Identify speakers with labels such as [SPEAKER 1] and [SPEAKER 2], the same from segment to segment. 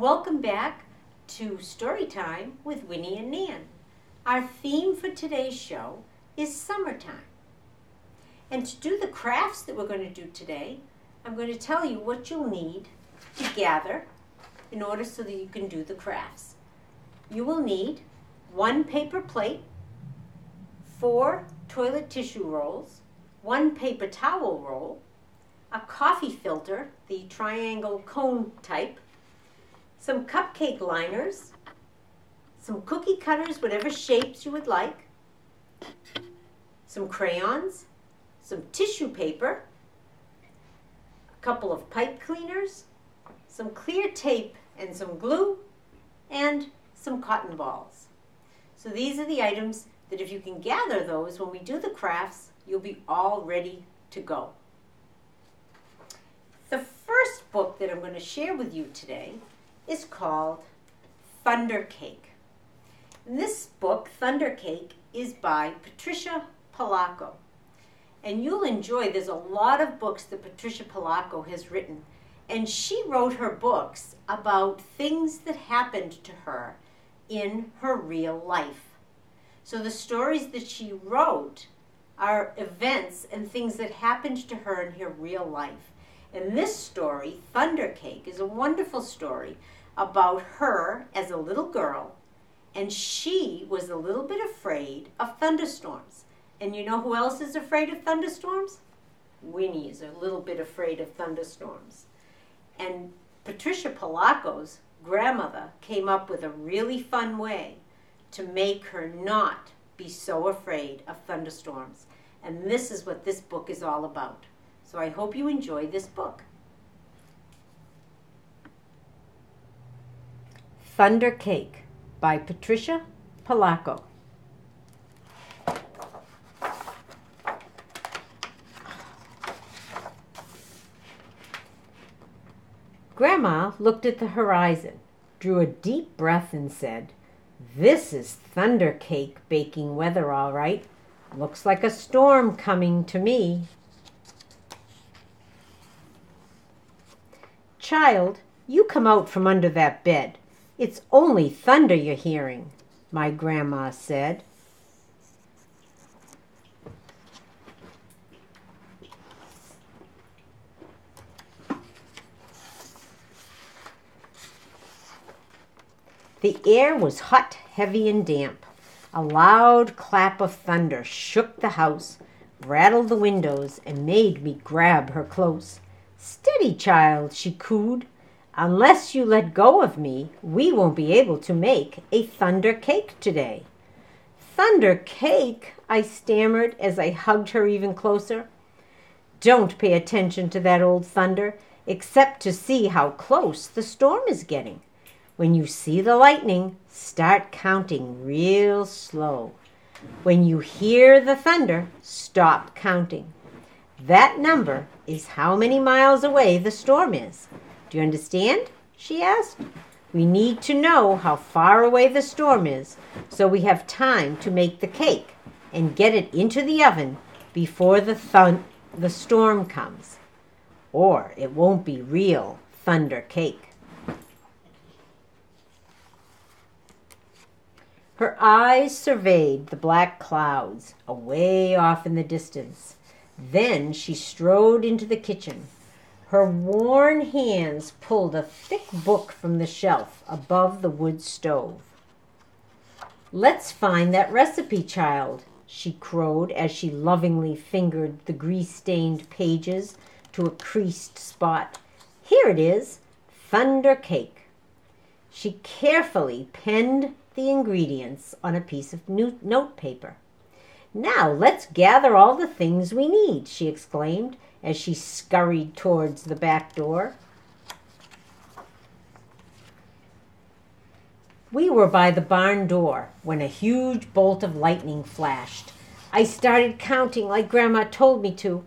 [SPEAKER 1] welcome back to Story Time with Winny and Nan. Our theme for today's show is summertime. And to do the crafts that we're going to do today, I'm going to tell you what you'll need to gather in order so that you can do the crafts. You will need one paper plate, four toilet tissue rolls, one paper towel roll, a coffee filter, the triangle cone type, some cupcake liners, some cookie cutters, whatever shapes you would like, some crayons, some tissue paper, a couple of pipe cleaners, some clear tape and some glue, and some cotton balls. So these are the items that if you can gather those when we do the crafts, you'll be all ready to go. The first book that I'm going to share with you today is called Thunder Cake. This book, Thunder Cake, is by Patricia Polacco. And you'll enjoy, there's a lot of books that Patricia Polacco has written. And she wrote her books about things that happened to her in her real life. So the stories that she wrote are events and things that happened to her in her real life. And this story, Thunder Cake, is a wonderful story about her as a little girl, and she was a little bit afraid of thunderstorms. And you know who else is afraid of thunderstorms? Winny is a little bit afraid of thunderstorms. And Patricia Polacco's grandmother came up with a really fun way to make her not be so afraid of thunderstorms. And this is what this book is all about. So I hope you enjoy this book. Thunder Cake by Patricia Polacco. Grandma looked at the horizon, drew a deep breath, and said, This is thunder cake baking weather, all right. Looks like a storm coming to me. Child, you come out from under that bed. It's only thunder you're hearing, my grandma said. The air was hot, heavy, and damp. A loud clap of thunder shook the house, rattled the windows, and made me grab her close. Steady, child, she cooed. Unless you let go of me, we won't be able to make a thunder cake today. Thunder cake, I stammered as I hugged her even closer. Don't pay attention to that old thunder, except to see how close the storm is getting. When you see the lightning, start counting real slow. When you hear the thunder, stop counting. That number is how many miles away the storm is. Do you understand? she asked. We need to know how far away the storm is so we have time to make the cake and get it into the oven before the, thun- the storm comes. Or it won't be real thunder cake. Her eyes surveyed the black clouds away off in the distance. Then she strode into the kitchen her worn hands pulled a thick book from the shelf above the wood stove. Let's find that recipe, child, she crowed as she lovingly fingered the grease stained pages to a creased spot. Here it is Thunder Cake. She carefully penned the ingredients on a piece of note paper. Now let's gather all the things we need, she exclaimed as she scurried towards the back door. We were by the barn door when a huge bolt of lightning flashed. I started counting like Grandma told me to.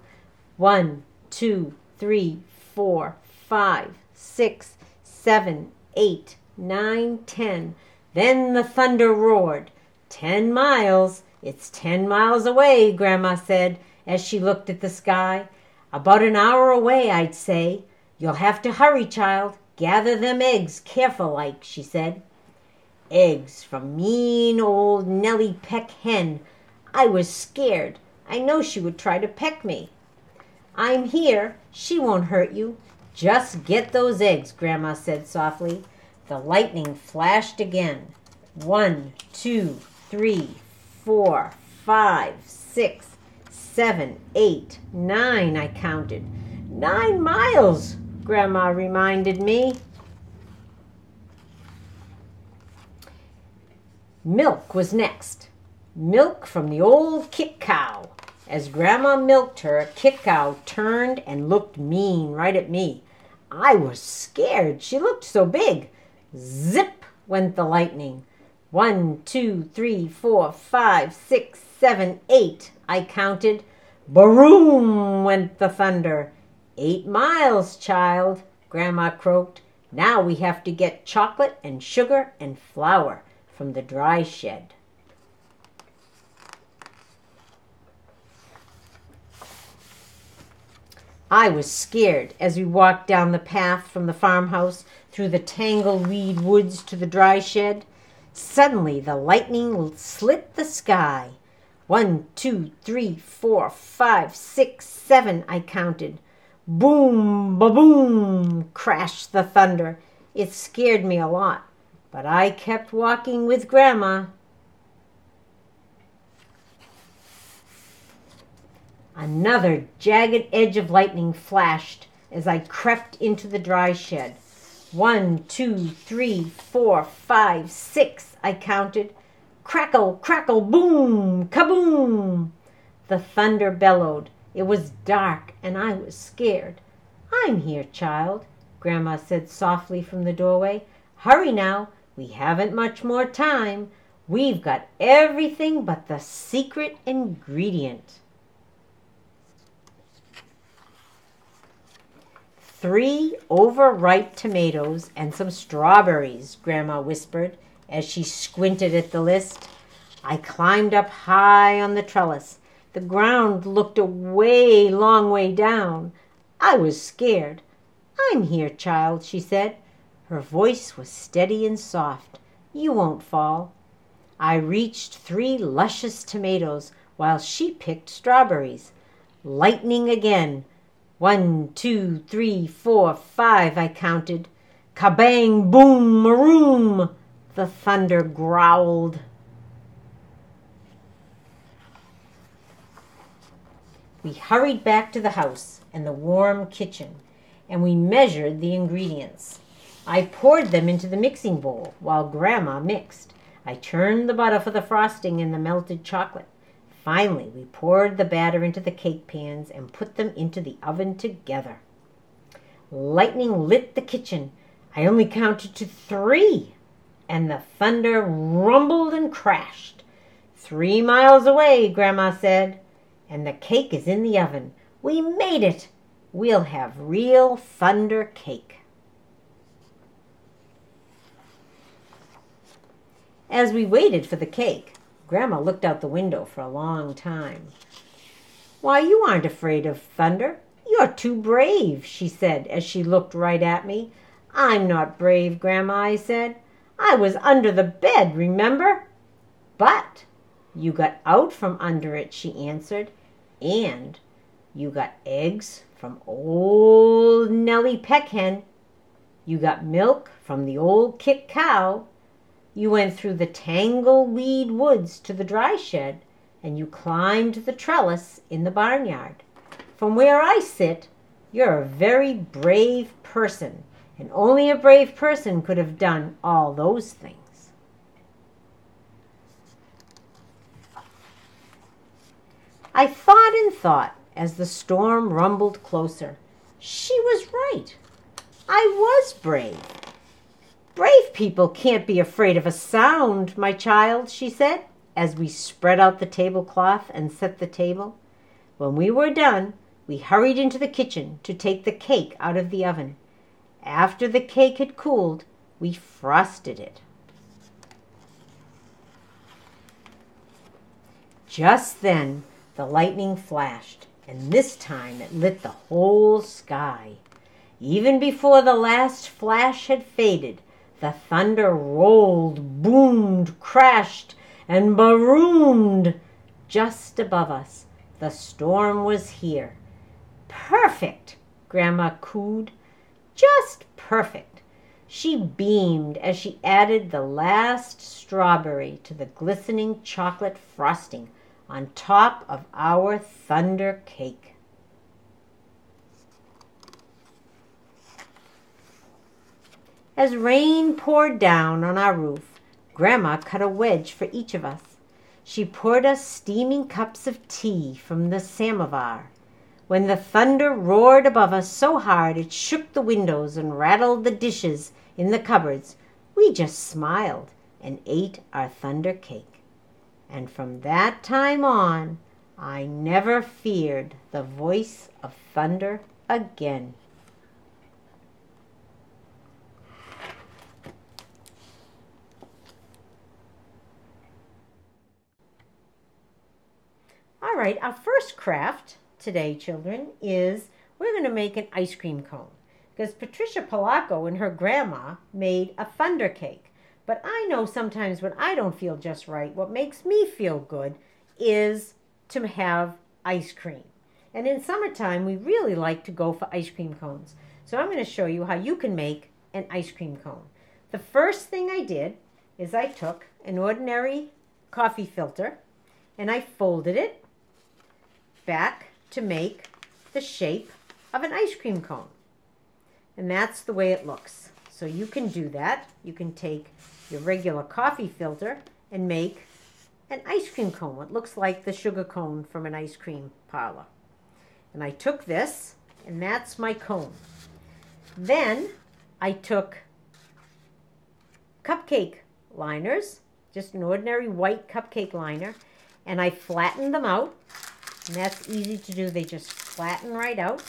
[SPEAKER 1] One, two, three, four, five, six, seven, eight, nine, ten. Then the thunder roared. Ten miles. It's ten miles away, Grandma said as she looked at the sky. About an hour away, I'd say. You'll have to hurry, child. gather them eggs careful like, she said. Eggs from mean old Nellie Peck Hen. I was scared. I know she would try to peck me. I'm here. She won't hurt you. Just get those eggs, Grandma said softly. The lightning flashed again. One, two, three, four, five, six, seven, eight, nine, I counted. Nine miles, Grandma reminded me. Milk was next. Milk from the old kick cow. As Grandma milked her, Kick Cow turned and looked mean right at me. I was scared. She looked so big. Zip went the lightning. One, two, three, four, five, six, seven, eight, I counted. Baroom went the thunder. Eight miles, child, Grandma croaked. Now we have to get chocolate and sugar and flour from the dry shed. I was scared as we walked down the path from the farmhouse through the tangled weed woods to the dry shed. Suddenly the lightning slit the sky. One, two, three, four, five, six, seven, I counted. Boom, ba boom, crashed the thunder. It scared me a lot, but I kept walking with Grandma. Another jagged edge of lightning flashed as I crept into the dry shed. One, two, three, four, five, six, I counted. Crackle, crackle, boom, kaboom! The thunder bellowed. It was dark and I was scared. I'm here, child, Grandma said softly from the doorway. Hurry now, we haven't much more time. We've got everything but the secret ingredient. Three overripe tomatoes and some strawberries, Grandma whispered as she squinted at the list. I climbed up high on the trellis. The ground looked a way long way down. I was scared. I'm here, child, she said. Her voice was steady and soft. You won't fall. I reached three luscious tomatoes while she picked strawberries. Lightning again. One, two, three, four, five, I counted. Kabang, boom, maroom, the thunder growled. We hurried back to the house and the warm kitchen, and we measured the ingredients. I poured them into the mixing bowl while Grandma mixed. I churned the butter for the frosting and the melted chocolate. Finally, we poured the batter into the cake pans and put them into the oven together. Lightning lit the kitchen. I only counted to three, and the thunder rumbled and crashed. Three miles away, Grandma said, and the cake is in the oven. We made it. We'll have real thunder cake. As we waited for the cake, Grandma looked out the window for a long time. Why, you aren't afraid of thunder. You're too brave, she said as she looked right at me. I'm not brave, Grandma, I said. I was under the bed, remember? But you got out from under it, she answered. And you got eggs from old Nellie Peckhen. You got milk from the old kick cow. You went through the tangle weed woods to the dry shed, and you climbed the trellis in the barnyard. From where I sit, you're a very brave person, and only a brave person could have done all those things. I thought and thought as the storm rumbled closer. She was right. I was brave. Brave people can't be afraid of a sound, my child, she said, as we spread out the tablecloth and set the table. When we were done, we hurried into the kitchen to take the cake out of the oven. After the cake had cooled, we frosted it. Just then, the lightning flashed, and this time it lit the whole sky. Even before the last flash had faded, the thunder rolled, boomed, crashed, and baroomed just above us. The storm was here. Perfect, Grandma cooed. Just perfect. She beamed as she added the last strawberry to the glistening chocolate frosting on top of our thunder cake. As rain poured down on our roof, Grandma cut a wedge for each of us. She poured us steaming cups of tea from the samovar. When the thunder roared above us so hard it shook the windows and rattled the dishes in the cupboards, we just smiled and ate our thunder cake. And from that time on, I never feared the voice of thunder again. All right, our first craft today, children, is we're going to make an ice cream cone. Because Patricia Polacco and her grandma made a thunder cake. But I know sometimes when I don't feel just right, what makes me feel good is to have ice cream. And in summertime, we really like to go for ice cream cones. So I'm going to show you how you can make an ice cream cone. The first thing I did is I took an ordinary coffee filter and I folded it back to make the shape of an ice cream cone. And that's the way it looks. So you can do that. You can take your regular coffee filter and make an ice cream cone. What looks like the sugar cone from an ice cream parlor. And I took this, and that's my cone. Then I took cupcake liners, just an ordinary white cupcake liner, and I flattened them out and that's easy to do. They just flatten right out.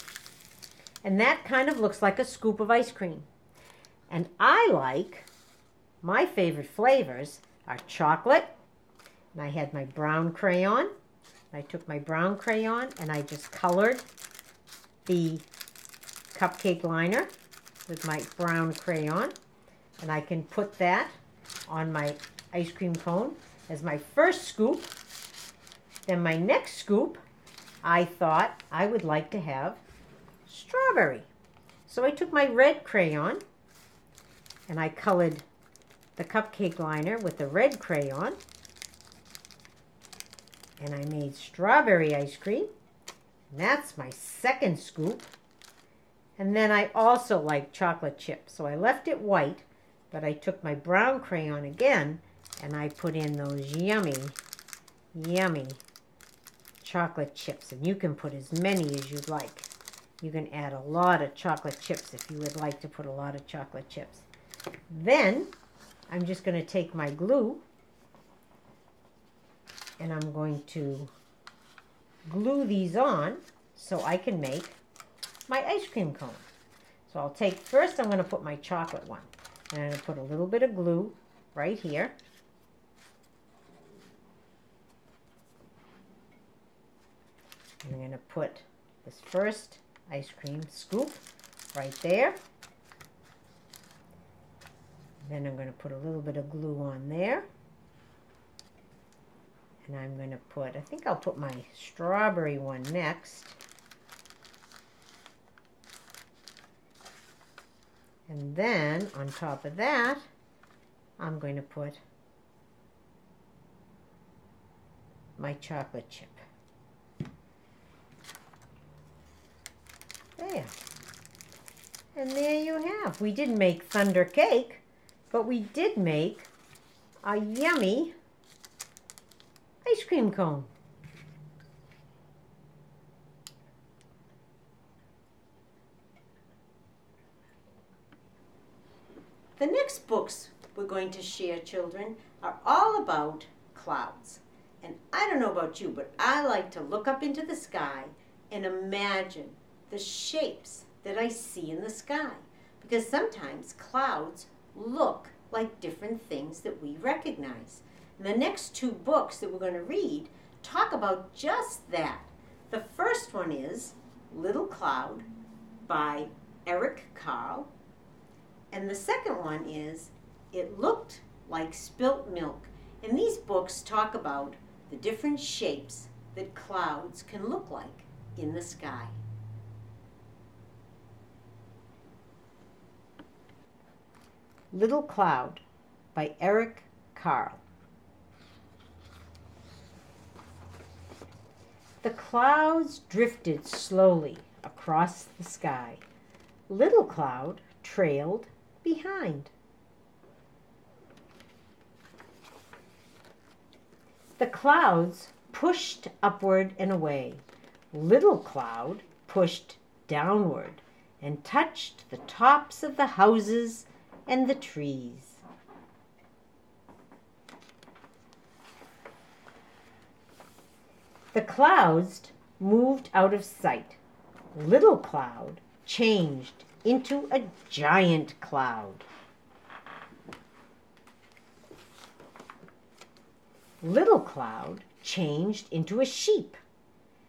[SPEAKER 1] And that kind of looks like a scoop of ice cream. And I like, my favorite flavors are chocolate. And I had my brown crayon. I took my brown crayon and I just colored the cupcake liner with my brown crayon. And I can put that on my ice cream cone as my first scoop. Then my next scoop, I thought I would like to have strawberry. So I took my red crayon and I colored the cupcake liner with the red crayon. And I made strawberry ice cream. And that's my second scoop. And then I also like chocolate chips. So I left it white, but I took my brown crayon again and I put in those yummy, yummy chocolate chips. And you can put as many as you'd like. You can add a lot of chocolate chips if you would like to put a lot of chocolate chips. Then I'm just going to take my glue and I'm going to glue these on so I can make my ice cream cone. So I'll take, first I'm going to put my chocolate one. And I'm going to put a little bit of glue right here. I'm going to put this first ice cream scoop right there. Then I'm going to put a little bit of glue on there. And I'm going to put, I think I'll put my strawberry one next. And then on top of that, I'm going to put my chocolate chip. There. And there you have. We didn't make thunder cake, but we did make a yummy ice cream cone. The next books we're going to share, children, are all about clouds. And I don't know about you, but I like to look up into the sky and imagine the shapes that I see in the sky. Because sometimes clouds look like different things that we recognize. And the next two books that we're going to read talk about just that. The first one is Little Cloud by Eric Carle. And the second one is It Looked Like Spilt Milk. And these books talk about the different shapes that clouds can look like in the sky. Little Cloud by Eric Carle. The clouds drifted slowly across the sky. Little Cloud trailed behind. The clouds pushed upward and away. Little Cloud pushed downward and touched the tops of the houses and the trees. The clouds moved out of sight. Little Cloud changed into a giant cloud. Little Cloud changed into a sheep.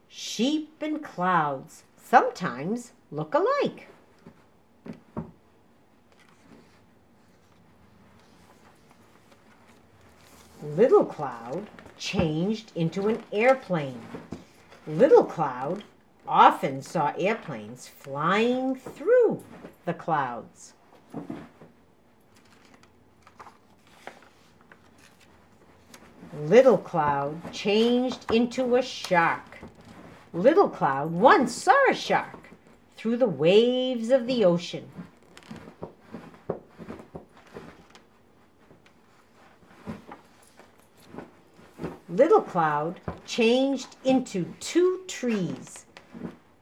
[SPEAKER 1] Sheep and clouds sometimes look alike. Little Cloud changed into an airplane. Little Cloud often saw airplanes flying through the clouds. Little Cloud changed into a shark. Little Cloud once saw a shark through the waves of the ocean. Little Cloud changed into two trees.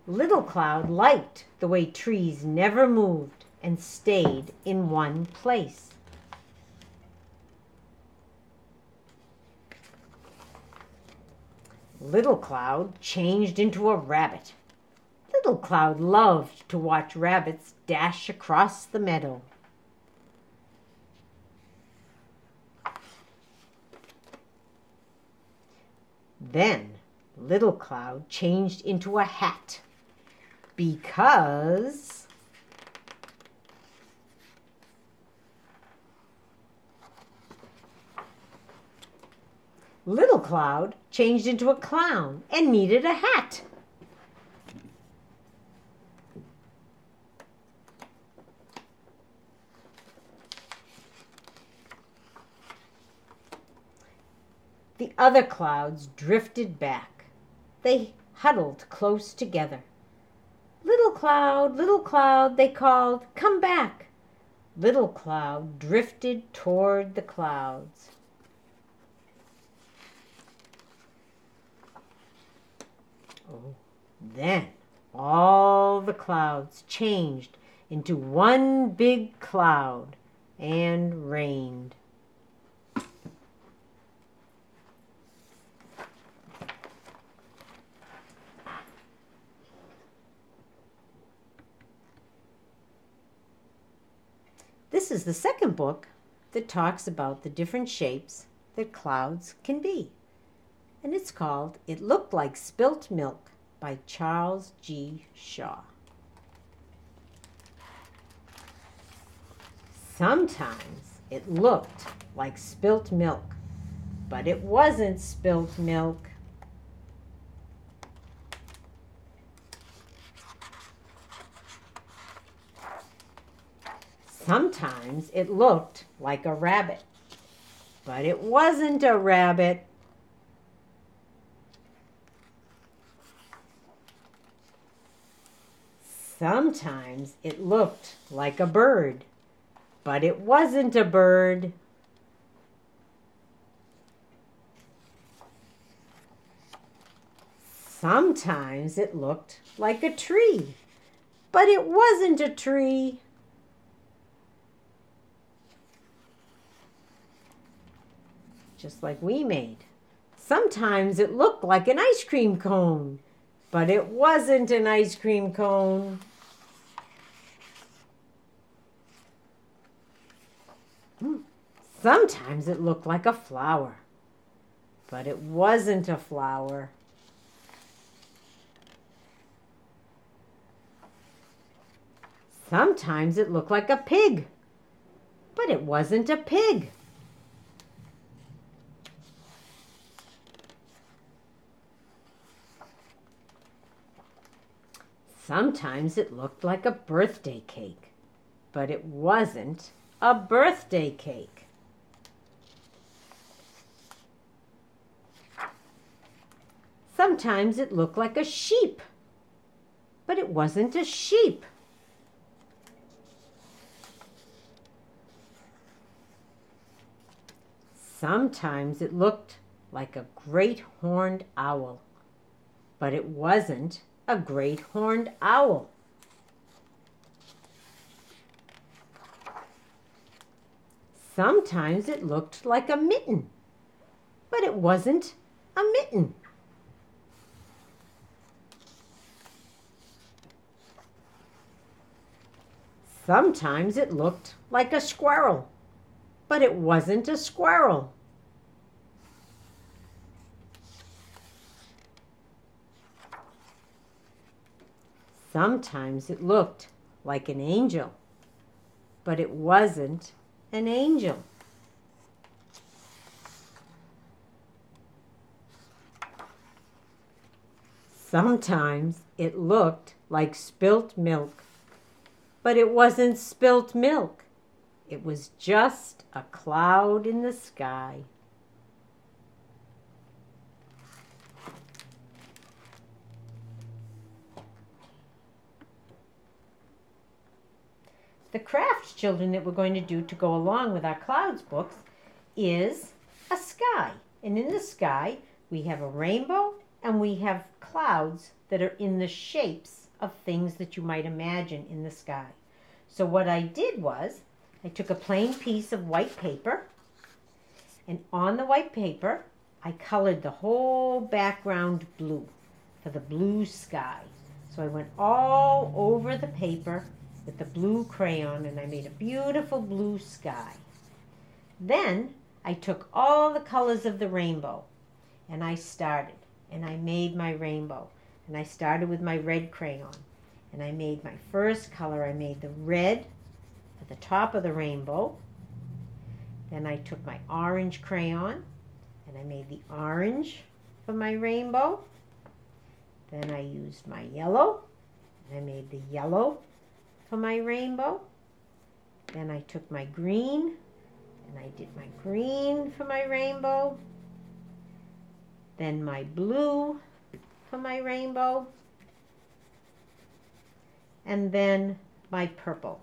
[SPEAKER 1] Little Cloud liked the way trees never moved and stayed in one place. Little Cloud changed into a rabbit. Little Cloud loved to watch rabbits dash across the meadow. Then Little Cloud changed into a hat because Little Cloud changed into a clown and needed a hat. The other clouds drifted back. They huddled close together. Little cloud, little cloud, they called, come back. Little cloud drifted toward the clouds. Oh, then all the clouds changed into one big cloud and rained. This is the second book that talks about the different shapes that clouds can be. And it's called It Looked Like Spilt Milk by Charles G. Shaw. Sometimes it looked like spilt milk, but it wasn't spilt milk. Sometimes it looked like a rabbit, but it wasn't a rabbit. Sometimes it looked like a bird, but it wasn't a bird. Sometimes it looked like a tree, but it wasn't a tree. Just like we made. Sometimes it looked like an ice cream cone, but it wasn't an ice cream cone. Hmm. Sometimes it looked like a flower, but it wasn't a flower. Sometimes it looked like a pig, but it wasn't a pig. Sometimes it looked like a birthday cake, but it wasn't a birthday cake. Sometimes it looked like a sheep, but it wasn't a sheep. Sometimes it looked like a great horned owl, but it wasn't a great horned owl. Sometimes it looked like a mitten, but it wasn't a mitten. Sometimes it looked like a squirrel, but it wasn't a squirrel. Sometimes it looked like an angel, but it wasn't an angel. Sometimes it looked like spilt milk, but it wasn't spilt milk. It was just a cloud in the sky. The craft children, that we're going to do to go along with our clouds books is a sky. And in the sky, we have a rainbow and we have clouds that are in the shapes of things that you might imagine in the sky. So what I did was I took a plain piece of white paper and on the white paper I colored the whole background blue for the blue sky. So I went all over the paper with the blue crayon and I made a beautiful blue sky. Then I took all the colors of the rainbow and I started and I made my rainbow. And I started with my red crayon and I made my first color. I made the red at the top of the rainbow. Then I took my orange crayon and I made the orange for my rainbow. Then I used my yellow and I made the yellow for my rainbow. Then I took my green and I did my green for my rainbow. Then my blue for my rainbow. And then my purple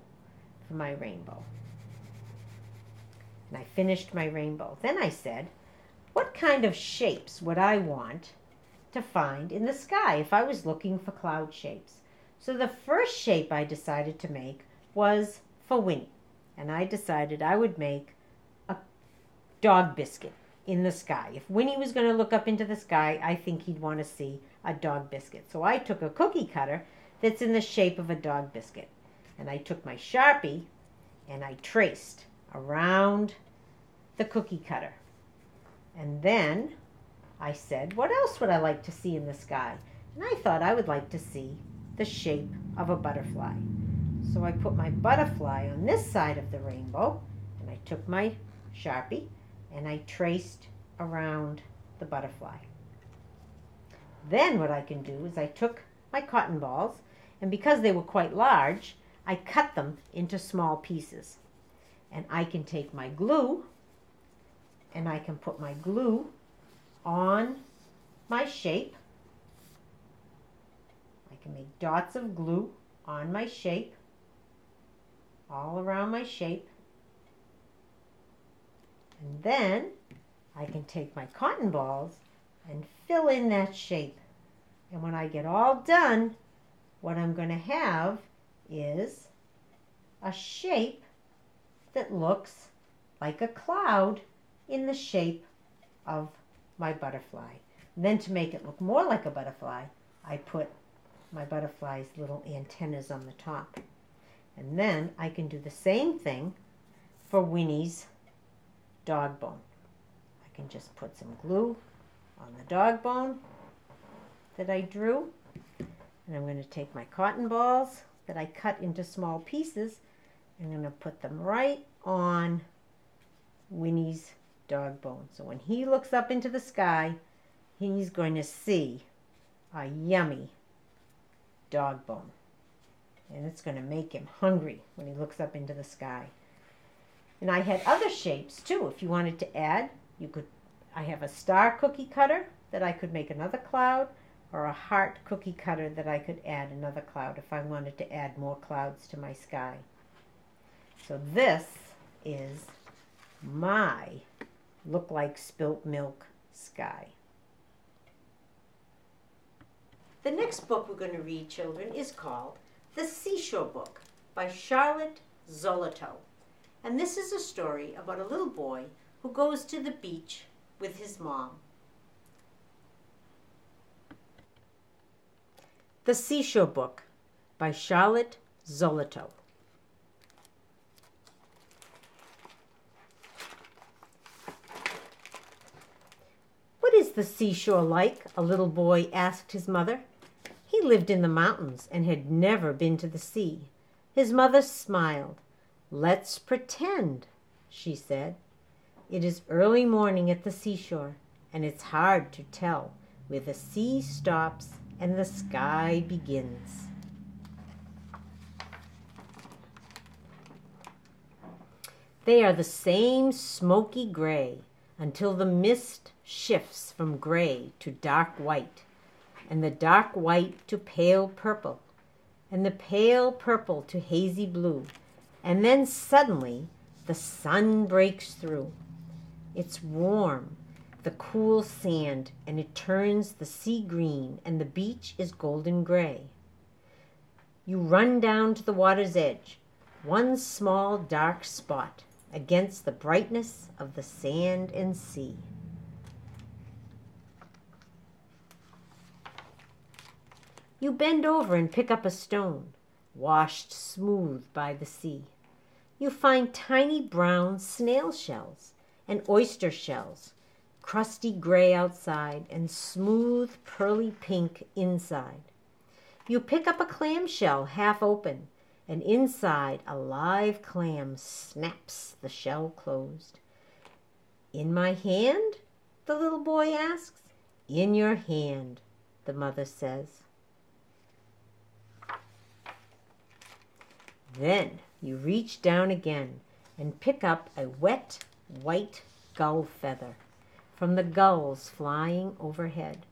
[SPEAKER 1] for my rainbow. And I finished my rainbow. Then I said, what kind of shapes would I want to find in the sky if I was looking for cloud shapes? So the first shape I decided to make was for Winny. And I decided I would make a dog biscuit in the sky. If Winny was going to look up into the sky, I think he'd want to see a dog biscuit. So I took a cookie cutter that's in the shape of a dog biscuit. And I took my Sharpie and I traced around the cookie cutter. And then I said, what else would I like to see in the sky? And I thought I would like to see the shape of a butterfly. So I put my butterfly on this side of the rainbow and I took my Sharpie and I traced around the butterfly. Then what I can do is I took my cotton balls and because they were quite large, I cut them into small pieces. And I can take my glue and I can put my glue on my shape can make dots of glue on my shape, all around my shape. And then I can take my cotton balls and fill in that shape. And when I get all done, what I'm going to have is a shape that looks like a cloud in the shape of my butterfly. And then to make it look more like a butterfly, I put my butterfly's little antennas on the top. And then I can do the same thing for Winny's dog bone. I can just put some glue on the dog bone that I drew. And I'm going to take my cotton balls that I cut into small pieces. And I'm going to put them right on Winny's dog bone. So when he looks up into the sky, he's going to see a yummy dog bone. And it's going to make him hungry when he looks up into the sky. And I had other shapes too. If you wanted to add, you could. I have a star cookie cutter that I could make another cloud, or a heart cookie cutter that I could add another cloud if I wanted to add more clouds to my sky. So this is my look like spilt milk sky. The next book we're going to read, children, is called The Seashore Book by Charlotte Zolotow. And this is a story about a little boy who goes to the beach with his mom. The Seashore Book by Charlotte Zolotow. What is the seashore like? A little boy asked his mother. He lived in the mountains and had never been to the sea. His mother smiled. Let's pretend, she said. It is early morning at the seashore, and it's hard to tell where the sea stops and the sky begins. They are the same smoky gray until the mist shifts from gray to dark white, and the dark white to pale purple, and the pale purple to hazy blue, and then suddenly the sun breaks through. It's warm the cool sand and it turns the sea green and the beach is golden gray. You run down to the water's edge, one small dark spot against the brightness of the sand and sea. You bend over and pick up a stone, washed smooth by the sea. You find tiny brown snail shells and oyster shells crusty gray outside and smooth pearly pink inside. You pick up a clam shell half open, and inside a live clam snaps the shell closed. In my hand? the little boy asks. In your hand, the mother says. Then you reach down again and pick up a wet white gull feather from the gulls flying overhead.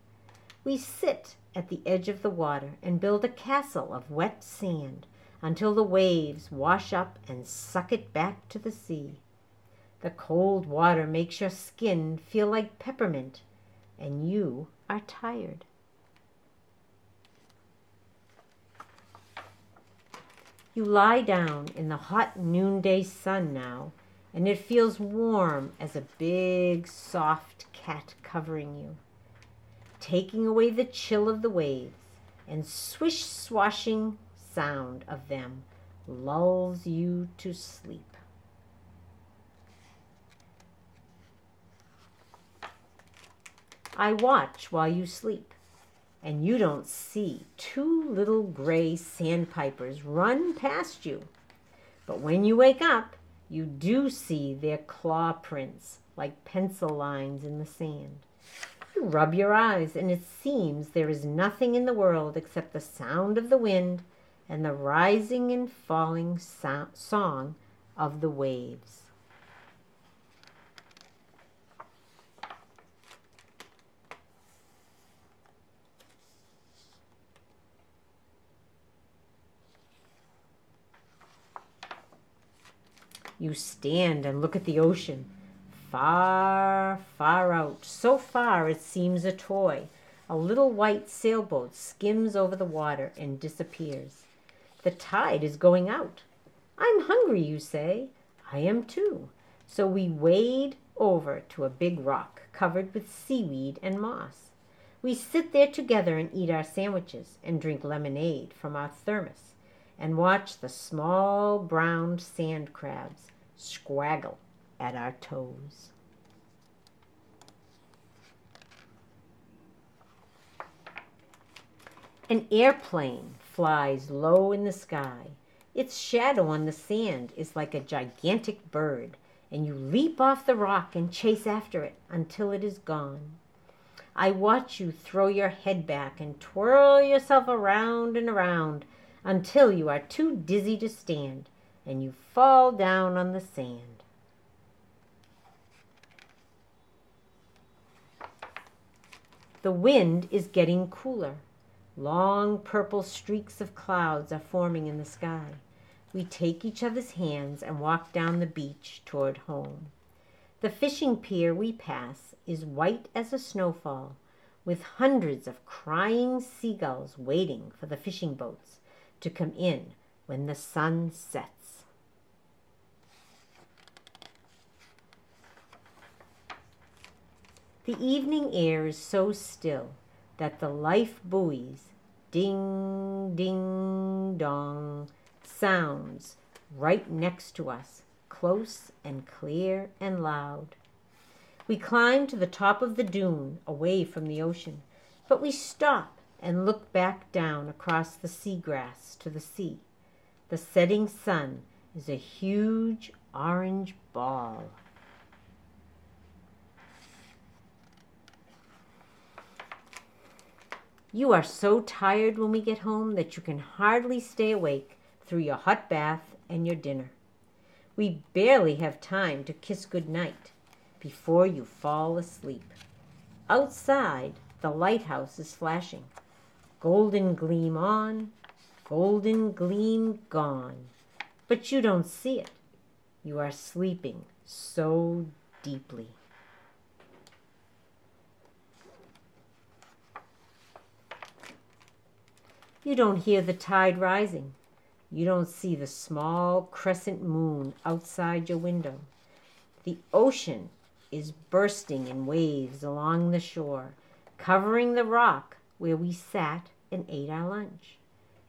[SPEAKER 1] We sit at the edge of the water and build a castle of wet sand until the waves wash up and suck it back to the sea. The cold water makes your skin feel like peppermint, and you are tired. You lie down in the hot noonday sun now and it feels warm as a big, soft cat covering you, taking away the chill of the waves, and swish swashing sound of them lulls you to sleep. I watch while you sleep, and you don't see two little gray sandpipers run past you. But when you wake up, you do see their claw prints like pencil lines in the sand. You rub your eyes, and it seems there is nothing in the world except the sound of the wind and the rising and falling so- song of the waves. You stand and look at the ocean. Far, far out, so far it seems a toy. A little white sailboat skims over the water and disappears. The tide is going out. I'm hungry, you say. I am too. So we wade over to a big rock covered with seaweed and moss. We sit there together and eat our sandwiches and drink lemonade from our thermos and watch the small brown sand crabs squaggle at our toes. An airplane flies low in the sky. Its shadow on the sand is like a gigantic bird, and you leap off the rock and chase after it until it is gone. I watch you throw your head back and twirl yourself around and around until you are too dizzy to stand and you fall down on the sand. The wind is getting cooler. Long purple streaks of clouds are forming in the sky. We take each other's hands and walk down the beach toward home. The fishing pier we pass is white as a snowfall, with hundreds of crying seagulls waiting for the fishing boats to come in when the sun sets. The evening air is so still that the life buoys ding, ding, dong sounds right next to us, close and clear and loud. We climb to the top of the dune away from the ocean, but we stop and look back down across the seagrass to the sea. The setting sun is a huge orange ball. You are so tired when we get home that you can hardly stay awake through your hot bath and your dinner. We barely have time to kiss good night before you fall asleep. Outside, the lighthouse is flashing. Golden gleam on, golden gleam gone. But you don't see it. You are sleeping so deeply. You don't hear the tide rising. You don't see the small crescent moon outside your window. The ocean is bursting in waves along the shore, covering the rock where we sat and ate our lunch,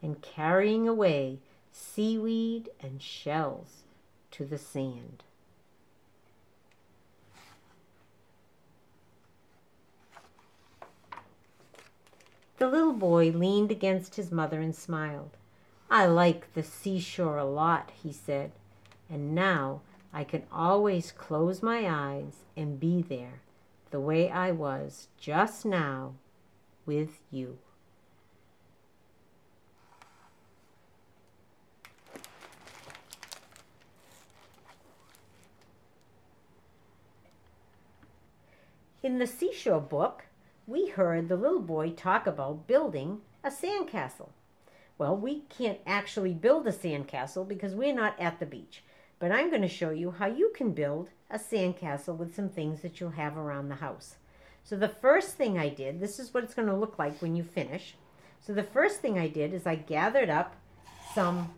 [SPEAKER 1] and carrying away seaweed and shells to the sand. The little boy leaned against his mother and smiled. I like the seashore a lot, he said, and now I can always close my eyes and be there the way I was just now with you. In the seashore book, we heard the little boy talk about building a sandcastle. Well, we can't actually build a sandcastle because we're not at the beach. But I'm going to show you how you can build a sandcastle with some things that you'll have around the house. So the first thing I did, this is what it's going to look like when you finish. So the first thing I did is I gathered up some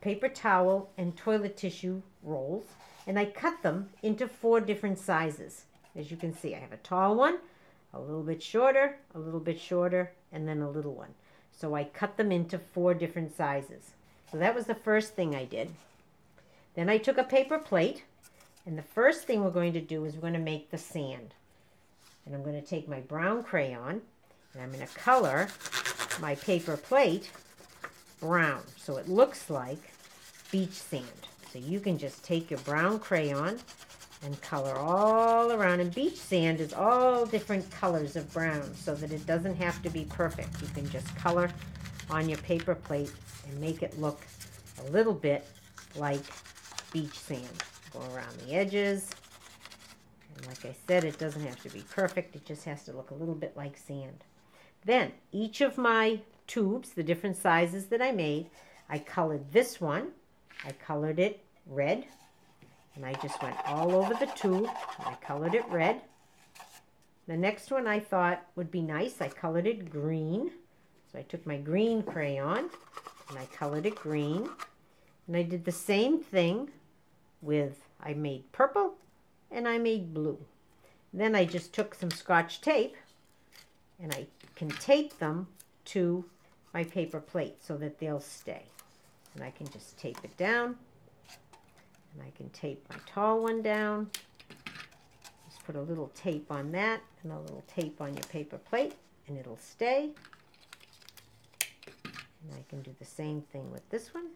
[SPEAKER 1] paper towel and toilet tissue rolls and I cut them into four different sizes. As you can see, I have a tall one, a little bit shorter, a little bit shorter, and then a little one. So I cut them into four different sizes. So that was the first thing I did. Then I took a paper plate, and the first thing we're going to do is we're going to make the sand. And I'm going to take my brown crayon, and I'm going to color my paper plate brown so it looks like beach sand. So you can just take your brown crayon and color all around. And beach sand is all different colors of brown so that it doesn't have to be perfect. You can just color on your paper plate and make it look a little bit like beach sand. Go around the edges. And like I said, it doesn't have to be perfect. It just has to look a little bit like sand. Then each of my tubes, the different sizes that I made, I colored this one. I colored it red and I just went all over the tube. I colored it red. The next one I thought would be nice. I colored it green. So I took my green crayon and I colored it green. And I did the same thing with, I made purple and I made blue. Then I just took some scotch tape and I can tape them to my paper plate so that they'll stay. And I can just tape it down and I can tape my tall one down. Just put a little tape on that and a little tape on your paper plate and it'll stay. And I can do the same thing with this one.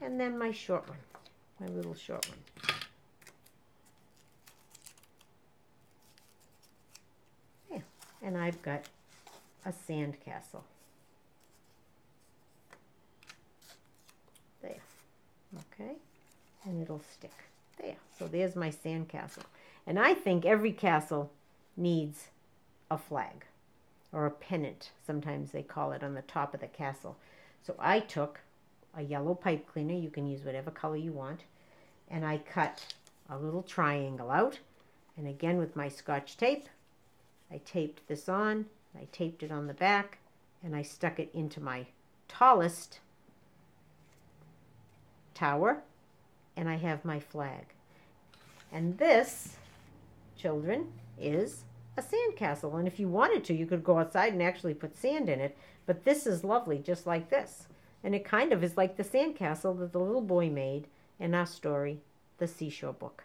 [SPEAKER 1] And then my short one, my little short one. Yeah, and I've got a sand castle. There, okay, and it'll stick. There, so there's my sand castle. And I think every castle needs a flag or a pennant, sometimes they call it, on the top of the castle. So I took a yellow pipe cleaner, you can use whatever color you want, and I cut a little triangle out. And again with my scotch tape, I taped this on, I taped it on the back, and I stuck it into my tallest tower, and I have my flag. And this, children, is a sand castle. And if you wanted to, you could go outside and actually put sand in it. But this is lovely, just like this. And it kind of is like the sand castle that the little boy made in our story, The Seashore Book.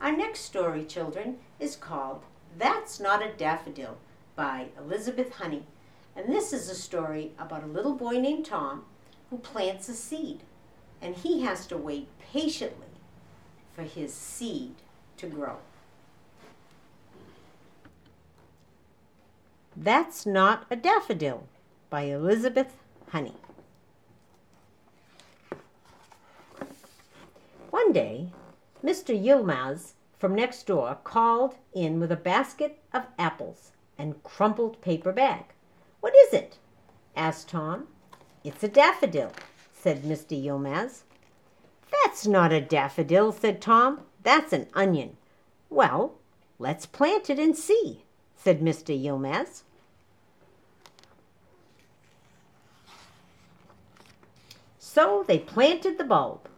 [SPEAKER 1] Our next story, children, is called That's Not a Daffodil by Elizabeth Honey. And this is a story about a little boy named Tom who plants a seed. And he has to wait patiently for his seed to grow. That's Not a Daffodil by Elizabeth Honey. One day, Mr. Yilmaz from next door called in with a basket of apples and crumpled paper bag. What is it? asked Tom. It's a daffodil, said Mr. Yilmaz. That's not a daffodil, said Tom. That's an onion. Well, let's plant it and see, said Mr. Yilmaz. So they planted the bulb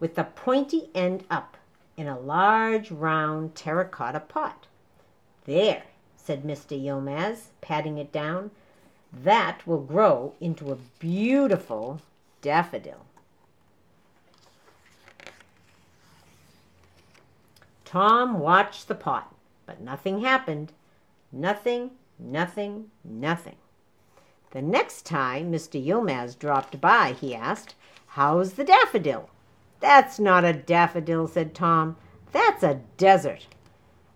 [SPEAKER 1] with the pointy end up in a large round terracotta pot. There, said Mr. Yilmaz, patting it down, that will grow into a beautiful daffodil. Tom watched the pot, but nothing happened. Nothing, nothing, nothing. The next time Mr. Yilmaz dropped by, he asked, How's the daffodil? That's not a daffodil, said Tom. That's a desert.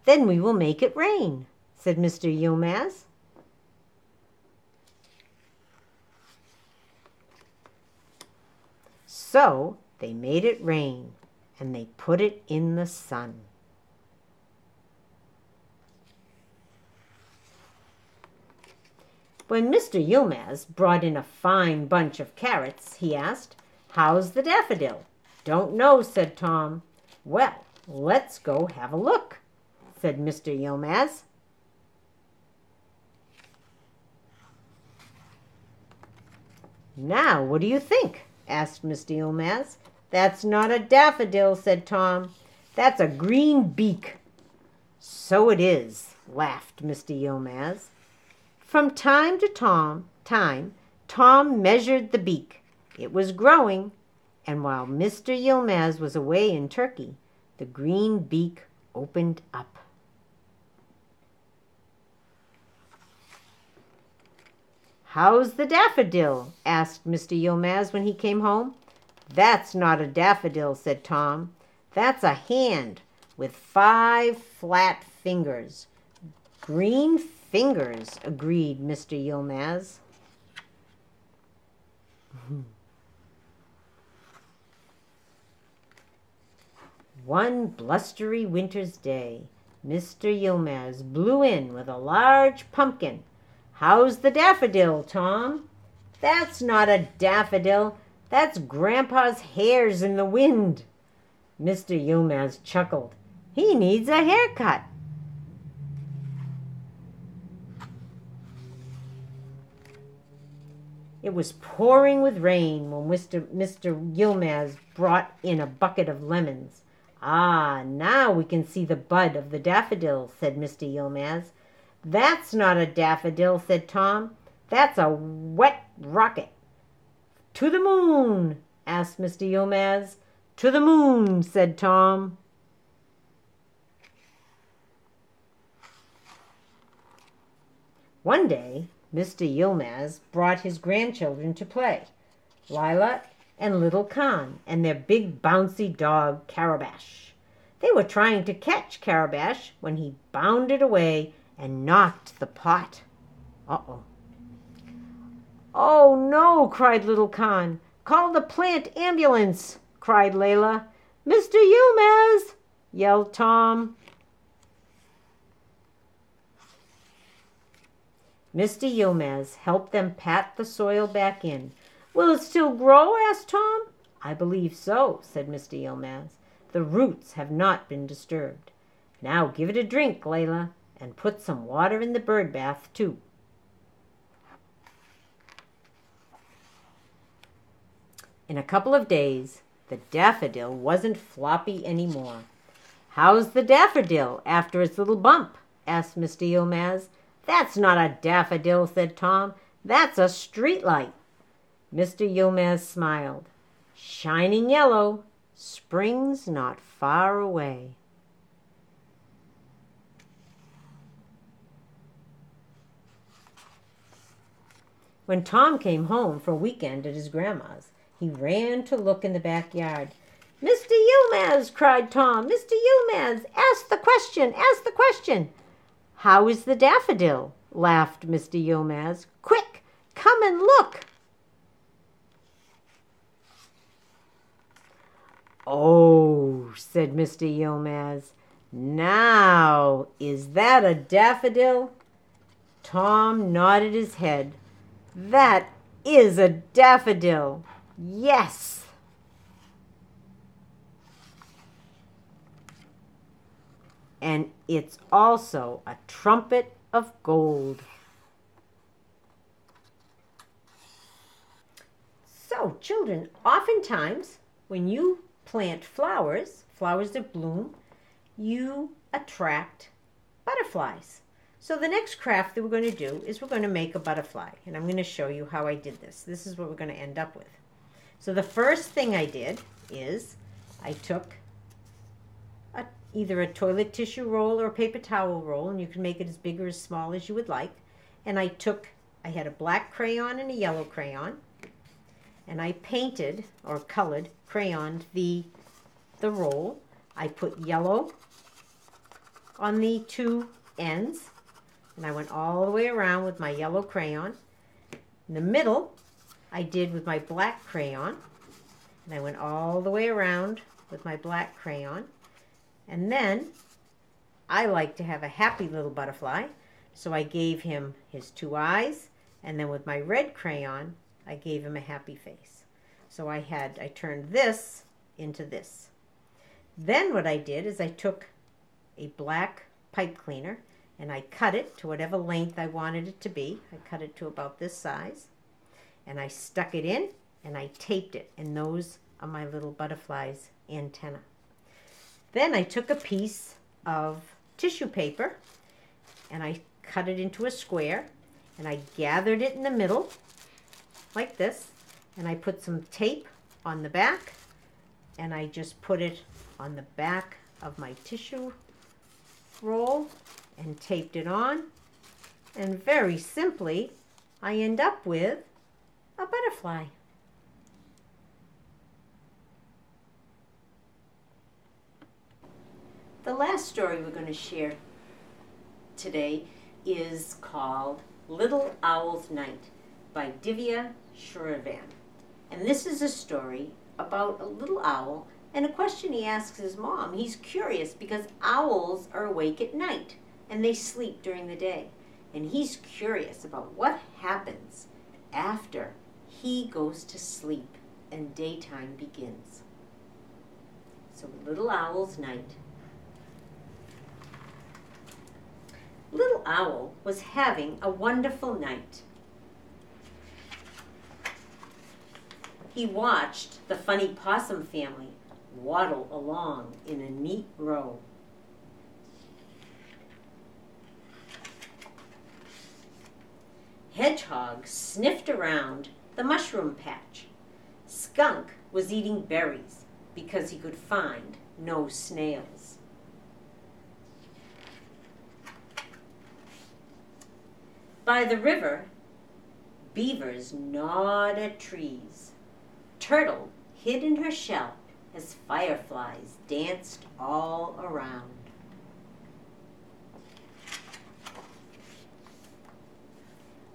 [SPEAKER 1] Then we will make it rain, said Mr. Yilmaz. So they made it rain and they put it in the sun. When Mr. Yilmaz brought in a fine bunch of carrots, he asked, How's the daffodil? Don't know, said Tom. Well, let's go have a look, said Mr. Yilmaz. Now, what do you think? Asked Mr. Yilmaz. That's not a daffodil, said Tom. That's a green beak. So it is, laughed Mr. Yilmaz. From time to Tom, time, Tom measured the beak. It was growing, and while Mr. Yilmaz was away in Turkey, the green beak opened up. How's the daffodil? asked Mr. Yilmaz when he came home. That's not a daffodil, said Tom. That's a hand with five flat fingers. Green fingers, agreed Mr. Yilmaz. One blustery winter's day, Mr. Yilmaz blew in with a large pumpkin. How's the daffodil, Tom? That's not a daffodil. That's Grandpa's hairs in the wind. Mr. Yilmaz chuckled. He needs a haircut. It was pouring with rain when Mr. Mr. Yilmaz brought in a bucket of lemons. Ah, now we can see the bud of the daffodil, said Mr. Yilmaz. That's not a daffodil, said Tom. That's a wet rocket. To the moon, asked Mr. Yilmaz. To the moon, said Tom. One day, Mr. Yilmaz brought his grandchildren to play, Lila and little Khan, and their big bouncy dog, Carabash. They were trying to catch Carabash when he bounded away and knocked the pot. Uh oh. Oh no, cried Little Kahn. Call the plant ambulance, cried Layla. Mr. Yilmaz, yelled Tom. Mr. Yilmaz helped them pat the soil back in. Will it still grow? asked Tom. I believe so, said Mr. Yilmaz. The roots have not been disturbed. Now give it a drink, Layla, and put some water in the bird bath, too. In a couple of days, the daffodil wasn't floppy any more. How's the daffodil after its little bump? asked Mr. Yilmaz. That's not a daffodil, said Tom. That's a street light. Mr. Yilmaz smiled. Shining yellow, spring's not far away. When Tom came home for a weekend at his grandma's, he ran to look in the backyard. Mr. Yilmaz, cried Tom, Mr. Yilmaz, ask the question, ask the question. How is the daffodil? laughed Mr. Yilmaz. Quick, come and look. Oh, said Mr. Yilmaz. Now, is that a daffodil? Tom nodded his head. That is a daffodil. Yes. And it's also a trumpet of gold. So, children, oftentimes when you plant flowers, flowers that bloom, you attract butterflies. So the next craft that we're going to do is we're going to make a butterfly. And I'm going to show you how I did this. This is what we're going to end up with. So the first thing I did is I took a, either a toilet tissue roll or a paper towel roll, and you can make it as big or as small as you would like. And I took, I had a black crayon and a yellow crayon, and I painted or colored crayoned the the roll. I put yellow on the two ends and I went all the way around with my yellow crayon. In the middle, I did with my black crayon and I went all the way around with my black crayon. And then I like to have a happy little butterfly, so I gave him his two eyes and then with my red crayon, I gave him a happy face. So I had, I turned this into this. Then what I did is I took a black pipe cleaner and I cut it to whatever length I wanted it to be. I cut it to about this size and I stuck it in and I taped it and those are my little butterfly's antenna. Then I took a piece of tissue paper and I cut it into a square and I gathered it in the middle like this and I put some tape on the back and I just put it on the back of my tissue roll and taped it on and very simply I end up with a butterfly. The last story we're going to share today is called Little Owl's Night by Divya Srinivasan. And this is a story about a little owl and a question he asks his mom. He's curious because owls are awake at night and they sleep during the day. And he's curious about what happens after he goes to sleep and daytime begins. So, Little Owl's Night. Little Owl was having a wonderful night. He watched the funny possum family waddle along in a neat row. Hedgehog sniffed around the mushroom patch. Skunk was eating berries because he could find no snails. By the river, beavers gnawed at trees. Turtle hid in her shell as fireflies danced all around.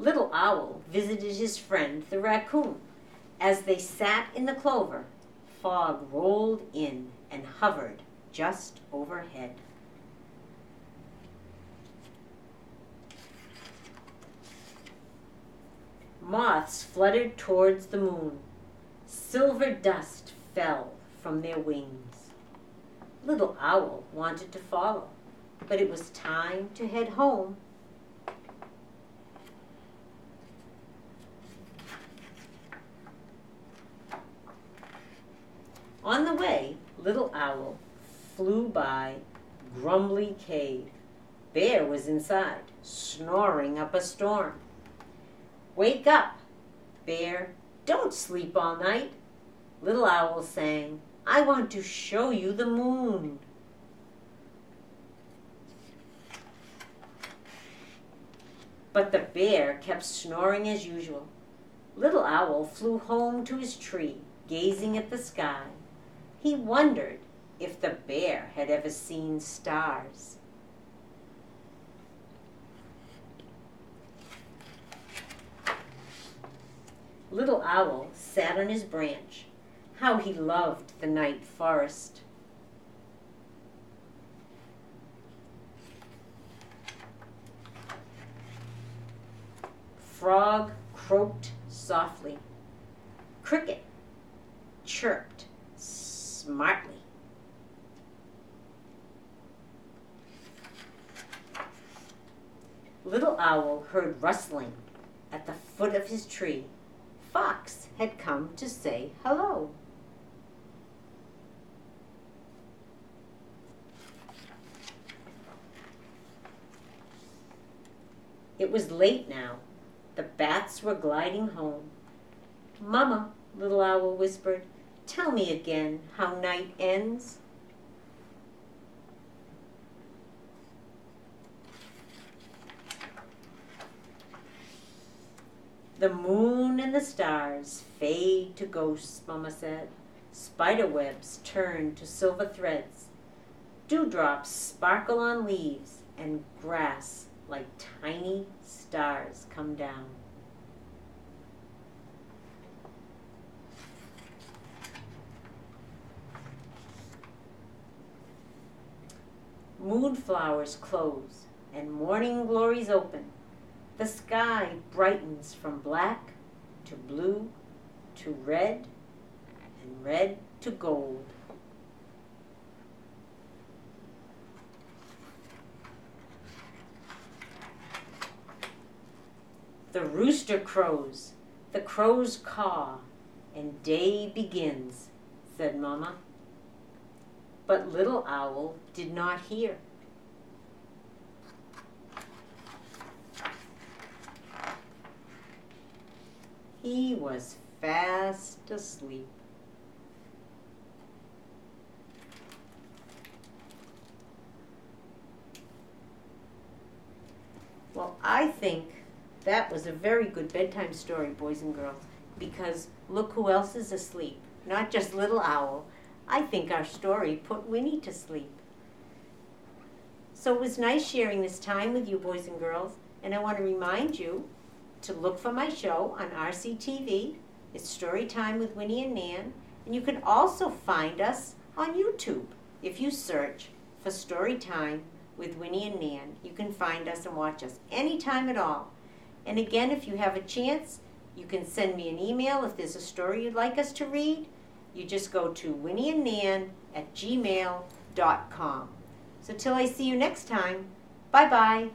[SPEAKER 1] Little Owl visited his friend the raccoon. As they sat in the clover, fog rolled in and hovered just overhead. Moths fluttered towards the moon. Silver dust fell from their wings. Little Owl wanted to follow, but it was time to head home. On the way, Little Owl flew by Grumbly Cave. Bear was inside, snoring up a storm. Wake up, Bear. Don't sleep all night. Little Owl sang, I want to show you the moon. But the bear kept snoring as usual. Little Owl flew home to his tree, gazing at the sky. He wondered if the bear had ever seen stars. Little Owl sat on his branch. How he loved the night forest. Frog croaked softly. Cricket chirped smartly. Little Owl heard rustling at the foot of his tree. Fox had come to say hello. It was late now. The bats were gliding home. Mamma, Little Owl whispered, tell me again how night ends. The moon and the stars fade to ghosts, Mamma said. Spider webs turn to silver threads. Dewdrops sparkle on leaves, and grass like tiny stars come down. Moonflowers close, and morning glories open. The sky brightens from black to blue to red and red to gold. The rooster crows, the crows caw, and day begins, said Mamma. But Little Owl did not hear. He was fast asleep. Well, I think that was a very good bedtime story, boys and girls, because look who else is asleep. Not just Little Owl. I think our story put Winny to sleep. So it was nice sharing this time with you, boys and girls, and I want to remind you to look for my show on RCTV. It's Story Time with Winny and Nan. And you can also find us on YouTube. If you search for Story Time with Winny and Nan, you can find us and watch us anytime at all. And again, if you have a chance, you can send me an email if there's a story you'd like us to read. You just go to winnieandnan at gmail.com. So till I see you next time, bye bye.